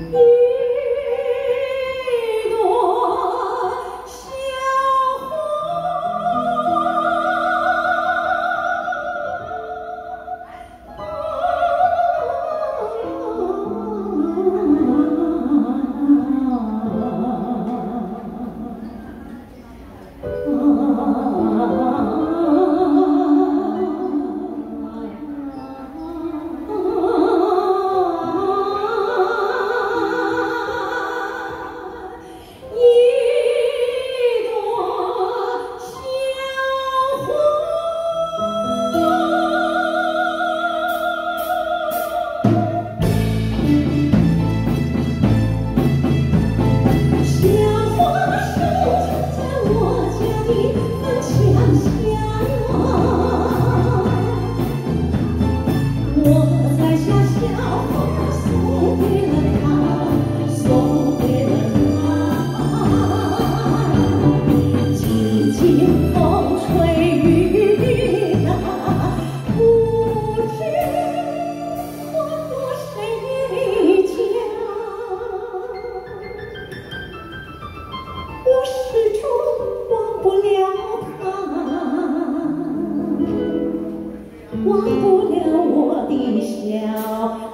E... 一笑。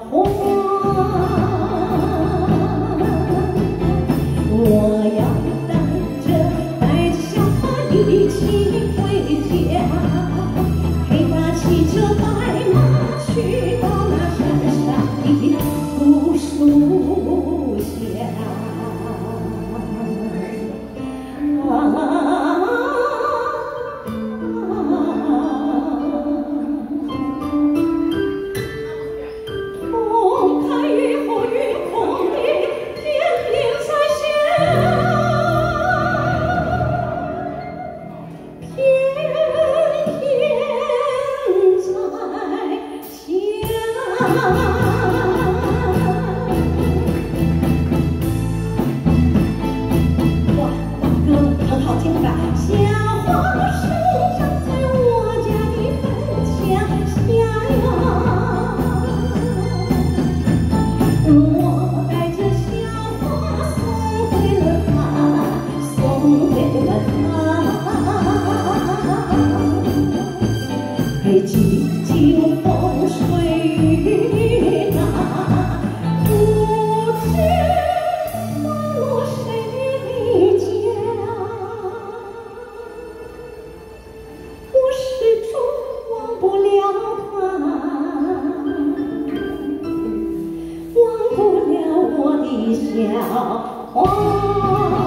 笑。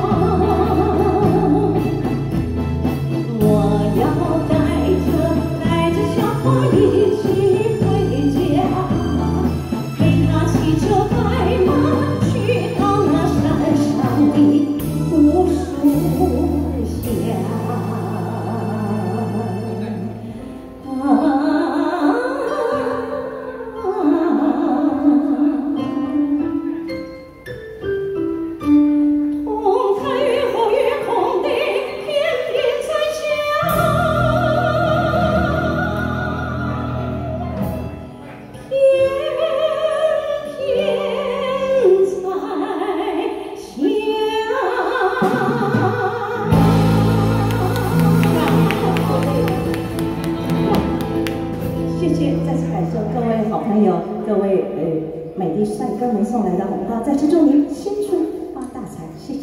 各位，呃，美丽帅哥们送来的红包，再次祝您新春发大财，谢谢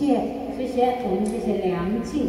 谢谢，我们谢谢梁静。